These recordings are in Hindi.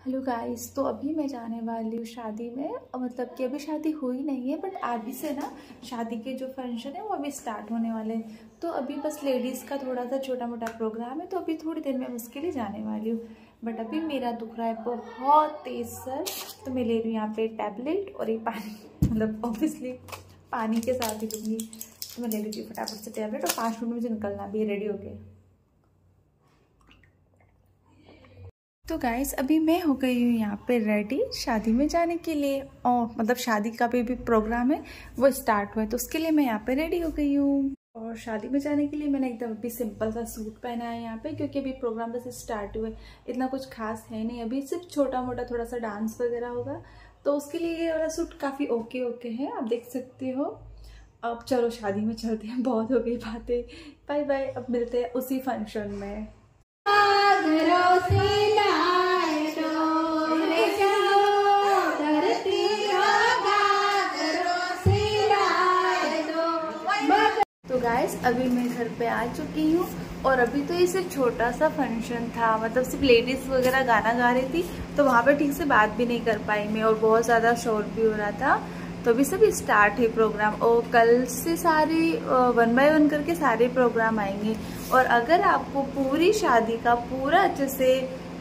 हेलो गाइस तो अभी मैं जाने वाली हूँ शादी में। मतलब कि अभी शादी हुई नहीं है बट अभी से ना शादी के जो फ़ंक्शन है, वो अभी स्टार्ट होने वाले हैं। तो अभी बस लेडीज़ का थोड़ा सा छोटा मोटा प्रोग्राम है तो अभी थोड़ी देर में उसके लिए जाने वाली हूँ। बट अभी मेरा दुख रहा है बहुत तेज़ सर तो मैं ले रही हूँ यहाँ पे टैबलेट और एक पानी। मतलब ऑब्वियसली पानी के साथ ही लूँगी तो मैं ले लीजिए फटाफट से टैबलेट और पाँच मिनट मुझे निकलना भी रेडी हो गया तो गाइस अभी मैं हो गई हूँ यहाँ पे रेडी शादी में जाने के लिए। और मतलब शादी का भी, भी प्रोग्राम है वो स्टार्ट हुआ है तो उसके लिए मैं यहाँ पे रेडी हो गई हूँ। और शादी में जाने के लिए मैंने एकदम अभी सिंपल सा सूट पहना है यहाँ पे क्योंकि अभी प्रोग्राम बस स्टार्ट हुए इतना कुछ खास है नहीं। अभी सिर्फ़ छोटा मोटा थोड़ा सा डांस वगैरह होगा तो उसके लिए ये वाला सूट काफ़ी ओके ओके है आप देख सकते हो। अब चलो शादी में चलते हैं बहुत हो गई बातें। बाय बाय अब मिलते हैं उसी फ़ंक्शन में। गाइस अभी मैं घर पे आ चुकी हूँ और अभी तो ये सिर्फ़ छोटा सा फ़ंक्शन था। मतलब सिर्फ़ लेडीज़ वगैरह गाना गा रही थी तो वहाँ पे ठीक से बात भी नहीं कर पाई मैं और बहुत ज़्यादा शोर भी हो रहा था। तो अभी सभी स्टार्ट है प्रोग्राम और कल से सारे वन बाय वन करके सारे प्रोग्राम आएँगे। और अगर आपको पूरी शादी का पूरा अच्छे से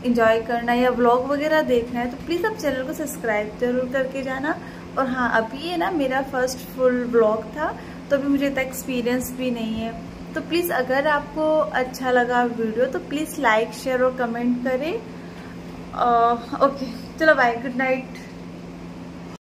इंजॉय करना या ब्लॉग वगैरह देखना है तो प्लीज़ आप चैनल को सब्सक्राइब ज़रूर करके जाना। और हाँ अभी ये ना मेरा फ़र्स्ट फुल ब्लॉग था तो अभी मुझे इतना एक्सपीरियंस भी नहीं है। तो प्लीज़ अगर आपको अच्छा लगा वीडियो तो प्लीज़ लाइक शेयर और कमेंट करें। ओके चलो बाय गुड नाइट